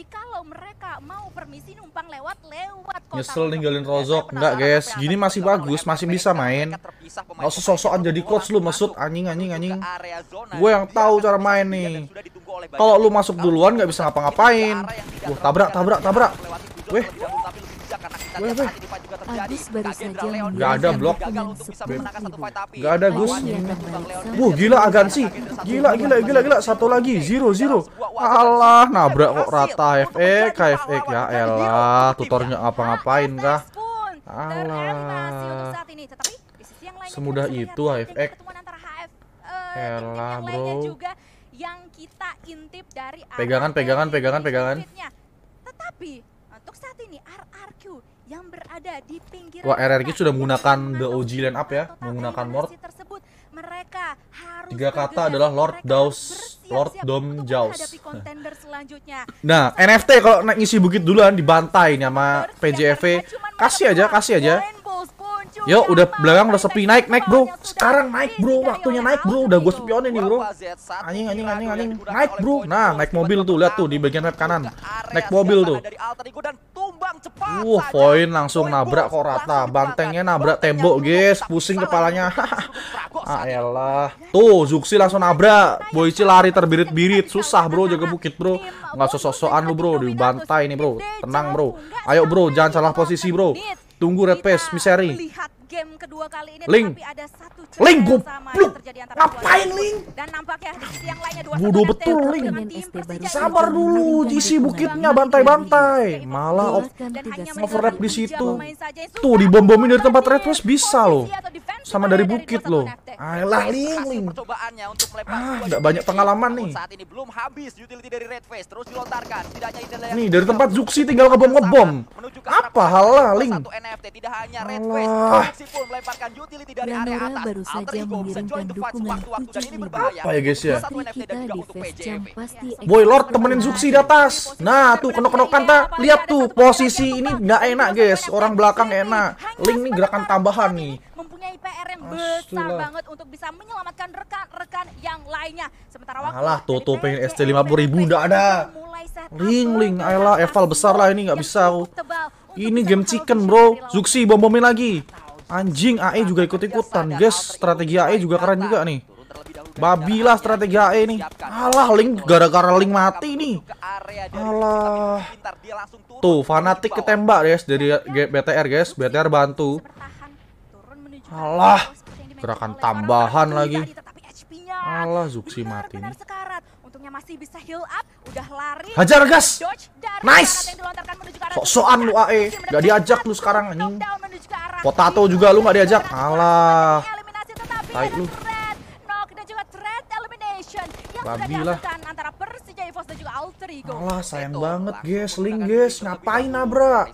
jikalau mereka mau permisi numpang lewat lewat kota Nyesel ninggalin Rozok. Enggak, guys. Gini masih bagus, masih bisa main. Nggak usah sosokan jadi coach lu, masuk anjing anjing anjing. Gue yang tahu cara main nih. Kalau lu masuk duluan nggak bisa ngapa-ngapain. Wah, tabrak, tabrak, tabrak. Weh. Agus baru saja Nggak ada blok. Nggak ada, Gus. Wuh Wuh, gila agansi. Gila, gila, gila, gila. Satu lagi, zero, zero. Alah, nabrak kok rata HFE, KFE. Ya elah, tutornya kah? di sisi yang lainnya Semudah itu, HFX. pertemuan antara HF eh, Elah, yang lainnya bro. juga yang kita intip dari Pegangan, pegangan, pegangan, pegangan. Tetapi untuk saat ini RRQ yang berada di pinggiran Wah, RRQ sudah menggunakan the OG line up ya, menggunakan Lord. tersebut mereka harus Tiga kata adalah Lord Daus, Lord Dom kontender selanjutnya. Nah, NFT kalau naik ngisi bukit duluan dibantai nih sama PJFV. Kasih aja, kasih aja. Yuk, udah belakang udah sepi naik, naik bro. Sekarang naik bro, waktunya naik bro. Udah gue spionin nih bro. Anjing, anjing, anjing, anjing. Naik bro. Nah, naik mobil tuh, lihat tuh di bagian map kanan. Naik mobil tuh. Wuh, poin langsung nabrak kok rata. Bantengnya nabrak tembok, guys. Pusing kepalanya. ah, elah. Tuh, Zuxi langsung nabrak. Boichi lari terbirit-birit. Susah, bro, jaga bukit, bro. Nggak sosok-sokan lu, bro. Dibantai nih, bro. Tenang, bro. Ayo, bro. Jangan salah posisi, bro. Tunggu Red Face, Miseri. Melihat game kedua kali ini Link. tetapi ada satu Link, yang goblok. sama yang terjadi antara Ngapain, Link? Dan nampaknya di sisi yang lainnya dua Bodoh betul, Link. Sabar dulu, isi bukitnya bantai-bantai. Malah op- overlap di situ. Tuh, dibom-bomin dari tempat Red Face bisa loh. Sama dari bukit loh. Ayolah, Ling, Ling. Ah, nggak banyak pengalaman nih. Saat ini belum habis utility dari Red Face terus dilontarkan. Ini adalah Nih, dari tempat Zuxi tinggal ngebom-ngebom. Apa hal lah, Ling? Satu NFT tidak hanya Red Face. Zuxi pun melemparkan utility dari area atas. baru saja mengirimkan dukungan sewaktu-waktu dan ini 7.000. berbahaya. Apa ya, guys, ya? PJV. pasti Boy Lord temenin Zuxi di atas. Nah, tuh kenok-kenokan ta. Lihat tuh posisi ini nggak enak, guys. Orang belakang enak. Link nih gerakan tambahan nih. Besar Astaga. banget untuk bisa menyelamatkan rekan-rekan yang lainnya. Sementara waktu Alah, Toto pengen PSJ ST 50.000 nggak ada. Link, bergerak ayolah, eval besar lah ini, nggak bisa aku. Ini game chicken, bro. Zuxi bom-bomin lagi. Anjing, AE juga ikut-ikutan, guys. Strategi AE juga keren juga nih. Babi lah strategi AE nih. disiapkan. Alah, Link gara-gara Link mati nih. Alah. Tuh, fanatik ketembak, guys, dari BTR, guys. BTR bantu. Alah, gerakan tambahan lagi. Alah, Zuxi mati nih. Untungnya masih bisa heal up, udah lari. Hajar, gas. Nice. Sok-sokan lu. AE. Nggak diajak lu sekarang, anjing. Potato juga lu nggak diajak. Alah. tetapi Tai lu. Babi lah. dilakukan antara Persija EVOS dan juga Alter Ego. Alah, sayang banget, guys. Link, guys. Ngapain nabrak?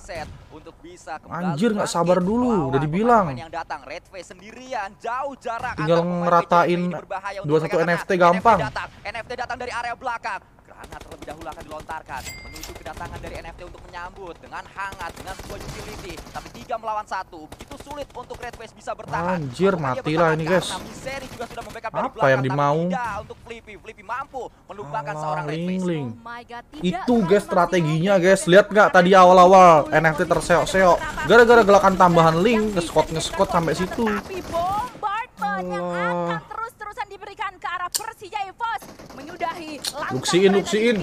Bisa kembali Anjir, nggak sabar dulu. Udah dibilang. yang datang Red Face sendirian jauh jarak Tinggal ngeratain PJV ini berbahaya untuk 21 mereka karena NFT gampang. datang. NFT datang dari area belakang terlebih dahulu akan dilontarkan menuju kedatangan dari NFT untuk menyambut dengan hangat dengan sebuah utility tapi tiga melawan satu begitu sulit untuk Red Face bisa bertahan Anjir, matilah ini, guys. Juga sudah Apa belakang, yang dimau? untuk Flippy Flippy mampu melupakan Alah, seorang Red Ling, Face Ling. Oh my God, tidak Itu guys strateginya guys. Lihat nggak tadi awal-awal NFT terseok-seok. Gara-gara gerakan tambahan link nge-squat nge-squat sampai situ. Allah. akan terus-terusan diberikan ke arah Persija EVOS menyudahi langkah Luksiin, luksiin.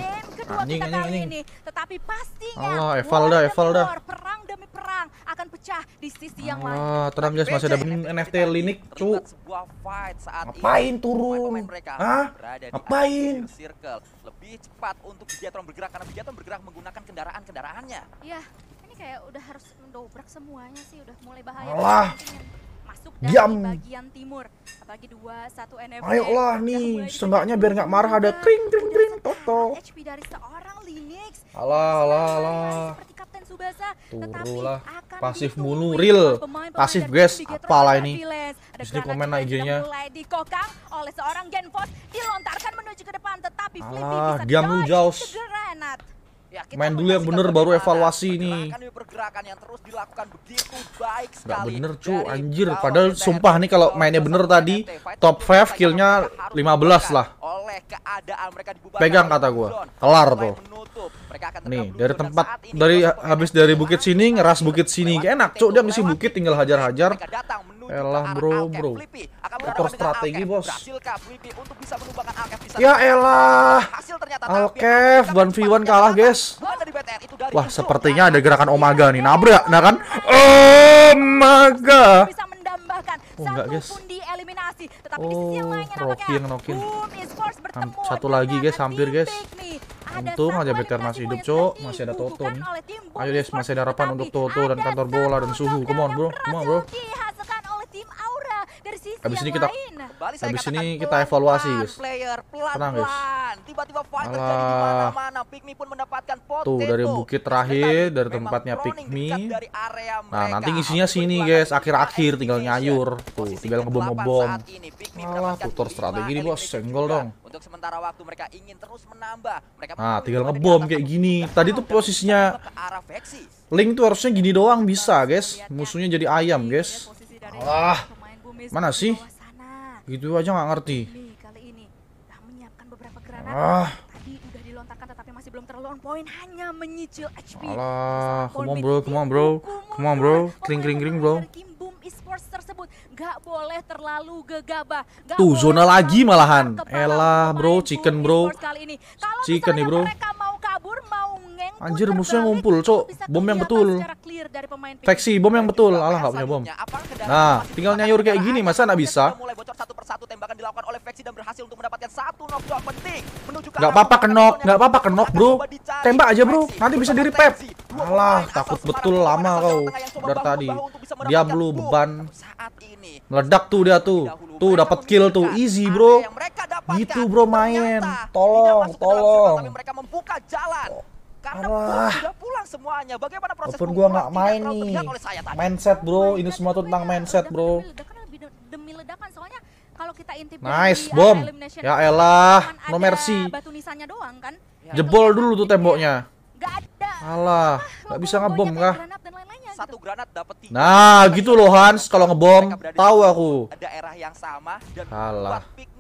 Anjing, anjing, anjing. ini. Tetapi pastinya Allah, eval dah, eval dah. war, perang demi perang akan pecah di sisi yang lain. Ah, tenang guys, masih ada NFT Linik, cu. Ngapain turun? Hah? Ngapain? Lebih cepat untuk Biatron bergerak karena Biatron bergerak menggunakan kendaraan-kendaraannya. Ya, ini kayak udah harus mendobrak semuanya sih, udah mulai bahaya. Alah. Masuk dari Diam. bagian timur, apalagi dua satu NFT. Ayolah nih, seenggaknya biar nggak marah ada kring kring kring toto. HP dari seorang Linux. Alah, alah, alah. lari seperti Kapten Subasa, tetapi Turulah. Pasif mulu, real. Pasif, guys. Apalah ini. Di sini komen IG-nya. dikokang oleh seorang Genfos, dilontarkan menuju ke depan, tetapi Flippy Alah, bisa diam lu, dodge Jaws. ke granat. Ya, kita Main dulu yang bener, baru evaluasi nih. pergerakan yang terus dilakukan begitu baik Nggak sekali. bener cu, anjir. Padahal sumpah nih kalau mainnya bener tadi, top itu 5 mereka killnya harus 15 lah. Oleh keadaan mereka dibubarkan Pegang kata gua. Kelar tuh. Nih, dari tempat dari habis dari bukit sini ngeras bukit sini. Enak, cuk. Dia misi bukit tinggal hajar-hajar. Menuju Elah, bro, Alkef. bro. Flippy akan Kotor strategi, Alkef. bos. Berhasilkah Flippy untuk bisa menumbangkan Alkef di sana? Ya elah. Hasil ternyata Alkef, 1v1 kalah, guys. Wah, sepertinya ada gerakan Omaga nih. Nabrak, nah kan? Omaga. bisa mendambakan Oh, enggak, guys. pun dieliminasi tetapi di sisi yang Oh, lainnya Rocky nampaknya yang nokin. Satu lagi, guys, hampir, guys. Untung aja BTR masih hidup, Cok. Masih ada Toto nih. Ayo, guys, masih ada harapan untuk Toto dan kantor bola dan suhu. Come on, bro. Come on, bro. Dari sisi Habis yang ini kita- lain. Habis ini kita evaluasi, guys. Player Tenang, guys. Tiba-tiba fight terjadi di Alah. mana-mana. Pikmi pun mendapatkan potato. Tuh, dari bukit terakhir, dari tempatnya Pikmi. dekat dari area Nah, nanti isinya sini, guys. Akhir-akhir tinggal nyayur. Tuh, Posisi tinggal ke-8 ngebom-ngebom. saat ini. Pikmi Alah, mendapatkan tutor strategi nih, bos. Senggol dong. Untuk sementara waktu mereka ingin terus menambah. Mereka Nah, tinggal ngebom kayak gini. Tadi tuh posisinya ke arah Vexi. Link tuh harusnya gini doang bisa, guys. Musuhnya jadi ayam, guys. Posisi dari Alah. Mana sih? Gitu aja nggak ngerti. Nih kali ini menyiapkan beberapa granat. Ah. Tadi udah dilontarkan tetapi masih belum terlalu on point hanya menyicil HP. Alah, come on, bro, come on, bro. Come on, bro. Kring, kring, kring, bro. Esports tersebut nggak boleh terlalu gegabah. Nggak Tuh, zona lagi malahan. Elah, bro, chicken, bro. Chicken nih, bro. Mereka mau kabur, mau ngeng Anjir, musuhnya ngumpul, Cok. Bom yang betul. Dari pemain. Veksi bom yang betul. Alah, nggak punya bom. Nah, tinggal nyayur kayak gini, masa nggak bisa? Mulai bocor satu persatu tembakan dilakukan oleh Vexi dan berhasil untuk mendapatkan satu knockdown penting menuju ke Nggak apa-apa kenok, nggak apa-apa kenok, bro. Tembak aja, bro. Nanti bisa. Vexi. Dua Alah, takut betul lama kau bahu-membahu tadi. boom. beban. Saat ini Meledak tuh dia tuh. Tuh dapat kill tuh. Easy, bro. Gitu, bro, main. Tolong, tolong. tapi mereka membuka jalan. Karena Alah. sudah pulang semuanya. Bagaimana proses Walaupun gua nggak main nih. terlihat oleh saya tadi. Mindset, bro. Ini semua itu tentang beda. mindset, Ledakan bro. demi ledakan lebih de- demi ledakan soalnya kalau kita intip Nice, bom. elimination Ya elah, no mercy. Batu nisannya doang kan. Ya. Jebol dulu tuh temboknya. Nggak ada. Alah, nggak bisa ngebom kah? lain-lainnya Satu gitu. granat dapat tiga. Nah, gitu loh Hans. Kalau ngebom, tahu aku. Daerah yang sama dan Alah. Pikmi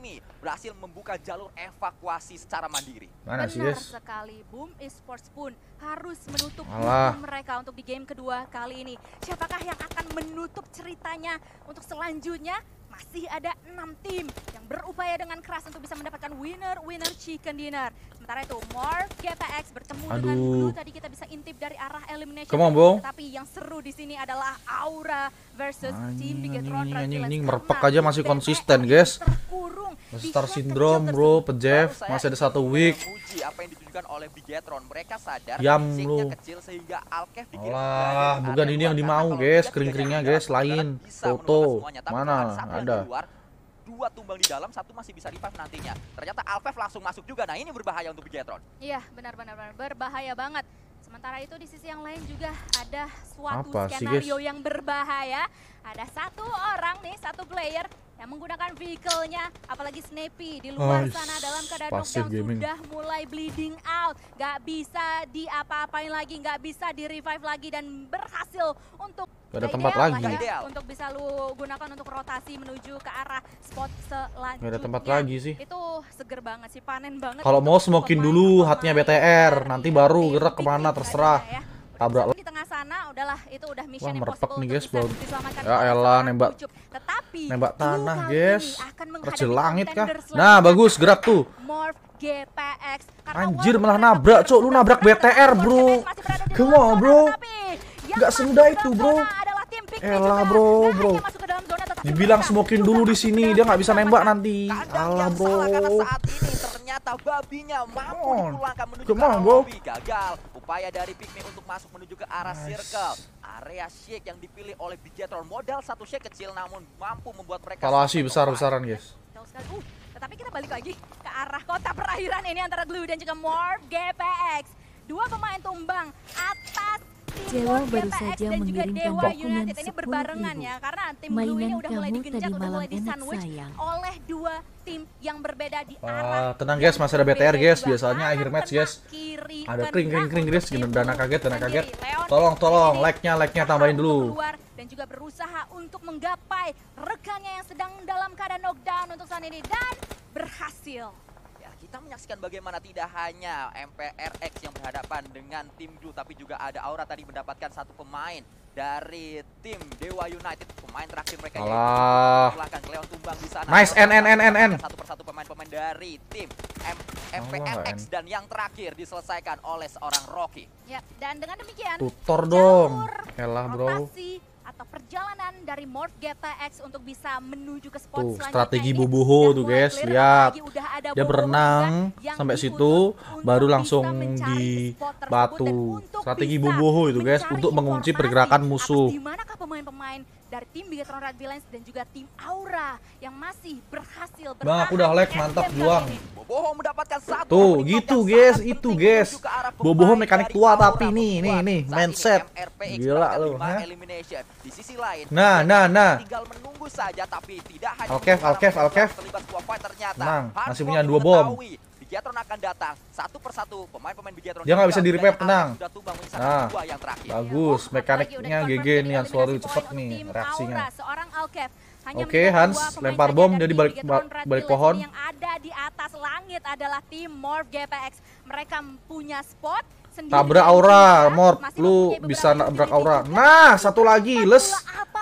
berhasil membuka jalur evakuasi secara mandiri. Mana sih, Benar guys? sekali, Boom Esports pun harus menutup Alah. mereka untuk di game kedua kali ini. Siapakah yang akan menutup ceritanya untuk selanjutnya? Masih ada enam tim yang berupaya dengan keras untuk bisa mendapatkan winner-winner chicken dinner. Sementara itu, Morph GPX bertemu dengan Aduh. Blue. Tadi kita bisa intip dari arah elimination. Come on, Bro. Tetapi yang seru di sini adalah Aura versus Team Anjing, Bigetron anjing, anjing, Resilience. anjing. Karena Merpek aja masih konsisten, guys. Star Syndrome, bro, Baru saya masih ada satu week. apa yang ditunjukkan oleh Bigetron. Mereka sadar shake-nya lu. kecil sehingga Alkev pikir Alah, bukan ini yang dimau, guys. Kering-keringnya, guys, lain. Foto. Tapi Mana? Ada. Dua tumbang di dalam, satu masih bisa revive nantinya. Ternyata Alkev langsung masuk juga. Nah, ini berbahaya untuk Bigetron. Iya, benar-benar benar. berbahaya banget. Sementara itu di sisi yang lain juga ada suatu Apa sih, skenario guys? yang berbahaya. Ada satu orang nih, satu player yang menggunakan vehicle-nya, apalagi Snappy di luar Ais, sana dalam keadaan knockdown gaming. sudah mulai bleeding out, gak bisa diapa-apain lagi, gak bisa di revive lagi dan berhasil untuk Gak ada tempat lagi. ya, untuk bisa lu gunakan untuk rotasi menuju ke arah spot selanjutnya. Gak ada tempat lagi sih. Itu seger banget sih, panen banget. Kalau mau smokin pemain- dulu hatnya BTR, nanti baru tim gerak Big ke mana terserah. Tabrak sana udahlah itu udah mission Wah, impossible nih, guys, diselamatkan Ya elah, nembak-. Tetapi nembak tanah, guys. Kerja langit kah? Nah, bagus, gerak tuh. Morph GPX. Anjir, malah nabrak, Cok. Lu nabrak BTR, bro. Come bro. Nggak semudah itu, bro. Elah, bro, Nggak bro. Dibilang smokin juga dulu di sini, dia nggak bisa nembak nanti. Alah, bro. ternyata babinya mampu dipulangkan menuju ke bro. Gagal. Upaya dari Pikmi untuk masuk menuju ke arah Nice. circle. Area shake yang dipilih oleh Bigetron. Modal satu shake kecil namun mampu membuat mereka Evaluasi sampai besar-besaran, guys. Uh, tetapi kita balik lagi ke arah kota perairan ini antara Glue dan juga Morph GPX. Dua pemain tumbang atas Lord baru saja dan juga mengirimkan Dewa dukungan United ini 10.000. berbarengan ya karena tim blue ini Mainan udah mulai tadi udah malam mulai oleh dua tim yang berbeda di Ah, arah tenang guys, masih ada BTR guys. Biasanya akhir match guys. Ada kring kring kring guys, dana kaget, dana kaget. Tolong tolong, like-nya like-nya tambahin dulu. dan juga berusaha untuk menggapai rekannya yang sedang dalam keadaan knockdown untuk saat ini dan berhasil. Kita menyaksikan bagaimana tidak hanya MPRX yang berhadapan dengan tim Blue tapi juga ada Aura tadi mendapatkan satu pemain dari tim Dewa United pemain terakhir mereka yaitu Alah. belakang Cleon tumbang di sana. Nice, N, N, N, N, N. satu persatu pemain-pemain dari tim M MPRX N. dan yang terakhir diselesaikan oleh seorang Rocky. Ya, dan dengan demikian Tutor dong. Elah bro. rotasi dari Morph GPX untuk bisa menuju ke spot Tuh, strategi udah tuh, guys. Lihat. Dia berenang sampai situ, baru langsung di batu. Strategi Boboho itu, guys, untuk mengunci pergerakan musuh. di manakah pemain-pemain dari tim Bigetron Red Villains dan juga tim Aura yang masih berhasil Bang, aku udah lag, mantap, juang. Boboho mendapatkan satu Tuh, gitu, guys, itu, guys. Boboho mekanik tua, tapi nih, nih, nih, mindset. Gila lu, lima hah? elimination. Di sisi lain, Nah, nah, nah. tinggal menunggu saja tapi tidak hanya sebuah fight ternyata. Tenang, masih punya dua bom. Bigetron akan datang satu persatu pemain-pemain Bigetron. Dia nggak bisa dan tenang. Sudah tumbang Nah. dua yang terakhir. Bagus, mekaniknya GG nih yang selalu eliminasi cepet nih reaksinya. Oke, Hans, lempar bom, di tim balik- balik pohon. Yang ada di atas langit adalah tim Morph GPX. Mereka punya spot sendiri Tabrak Aura, Morp. masih Lu bisa nabrak Aura. Nah, satu lagi, les.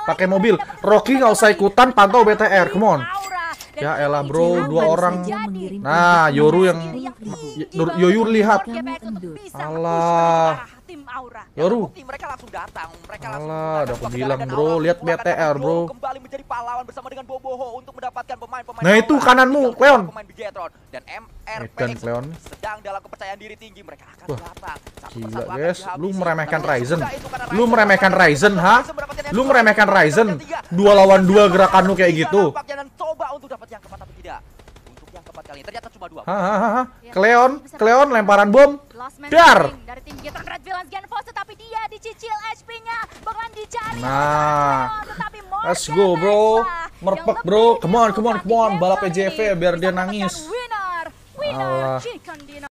Pakai mobil. Rocky nggak usah ikutan, pantau BTR, come on. Dan Ya elah, bro, dua orang. Nah, Yoru yang Yoyur lihat. Ya, Yoru. mereka langsung datang. Mereka langsung Alah, menggunakan udah aku bilang, bro. Lihat BTR, bro. Kembali menjadi pahlawan bersama dengan Boboho untuk mendapatkan pemain-pemain Nah, itu kananmu. Pemain Bigetron dan Edan, MRPX Cleon. sedang dalam kepercayaan diri tinggi mereka akan Wah, datang. Satu gila, guys. Lu meremehkan Ryzen. Lu meremehkan Ryzen, ha? Lu meremehkan Ryzen. Dua lawan dua gerakanmu kayak Tiga gitu. Kali ini ternyata cuma dua. Hahaha. Ya, Cleon bertahan. lemparan bom. Last man Biar. standing dari tim Bigetron Red Villains Gen Force tetapi dia dicicil HP-nya bakalan dicari Nah. Let's go, bro. Merpek, bro. Come on, come on, on. Balap PJV ini biar dia nangis. winner winner Alah. chicken dinner